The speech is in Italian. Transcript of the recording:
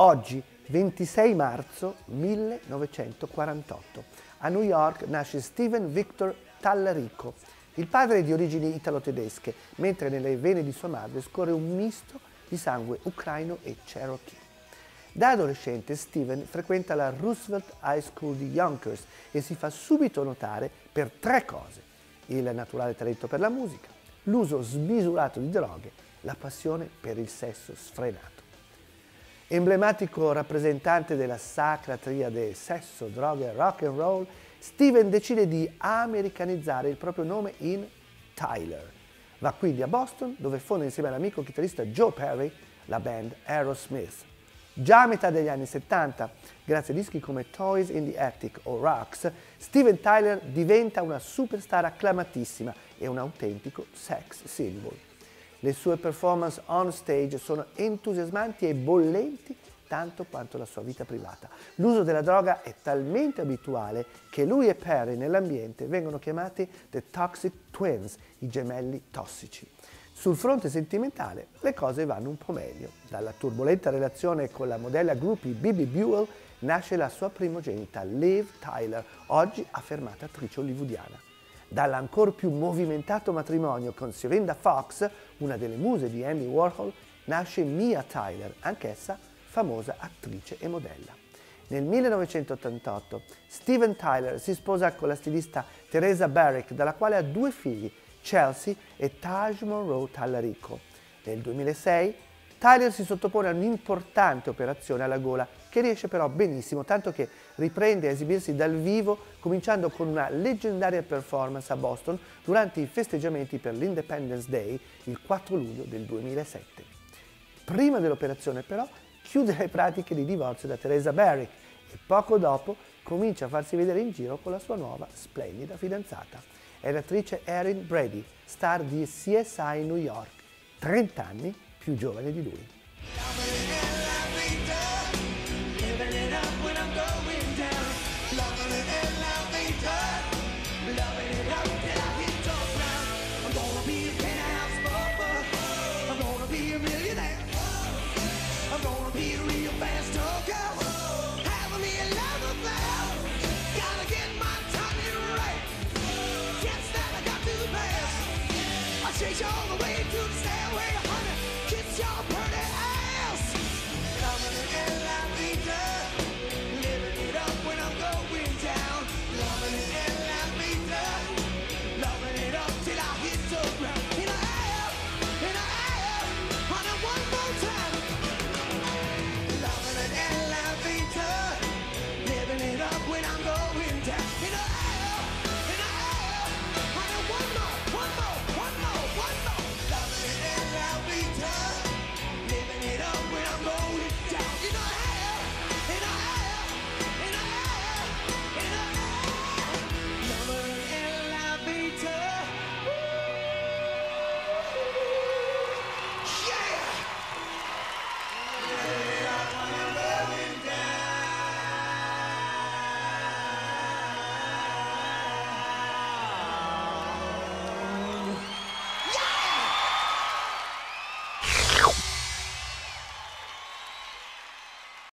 Oggi, 26 marzo 1948, a New York nasce Steven Victor Tallarico. Il padre è di origini italo-tedesche, mentre nelle vene di sua madre scorre un misto di sangue ucraino e cherokee. Da adolescente Steven frequenta la Roosevelt High School di Yonkers e si fa subito notare per tre cose. Il naturale talento per la musica, l'uso smisurato di droghe, la passione per il sesso sfrenato. Emblematico rappresentante della sacra triade sesso, droghe e rock and roll, Steven decide di americanizzare il proprio nome in Tyler. Va quindi a Boston dove fonda insieme all'amico chitarrista Joe Perry la band Aerosmith. Già a metà degli anni 70, grazie a dischi come Toys in the Attic o Rocks, Steven Tyler diventa una superstar acclamatissima e un autentico sex symbol. Le sue performance on stage sono entusiasmanti e bollenti tanto quanto la sua vita privata. L'uso della droga è talmente abituale che lui e Perry nell'ambiente vengono chiamati The Toxic Twins, i gemelli tossici. Sul fronte sentimentale le cose vanno un po' meglio. Dalla turbolenta relazione con la modella groupie Bibi Buell nasce la sua primogenita Liv Tyler, oggi affermata attrice hollywoodiana. Dall'ancor più movimentato matrimonio con Serinda Fox, una delle muse di Andy Warhol, nasce Mia Tyler, anch'essa famosa attrice e modella. Nel 1988 Steven Tyler si sposa con la stilista Teresa Barrick, dalla quale ha due figli, Chelsea e Taj Monroe Tallarico. Nel 2006 Tyler si sottopone a un'importante operazione alla gola che riesce però benissimo, tanto che riprende a esibirsi dal vivo cominciando con una leggendaria performance a Boston durante i festeggiamenti per l'Independence Day il 4 luglio del 2007. Prima dell'operazione però chiude le pratiche di divorzio da Teresa Barrick e poco dopo comincia a farsi vedere in giro con la sua nuova splendida fidanzata. È l'attrice Erin Brady, star di CSI New York, 30 anni più giovane di lui. Change all the way to the stairway to honey. Kiss your